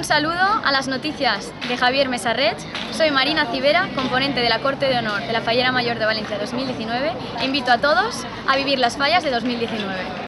Un saludo a las noticias de Javier Mesarret. Soy Marina Civera, componente de la Corte de Honor de la Fallera Mayor de Valencia 2019 e invito a todos a vivir las fallas de 2019.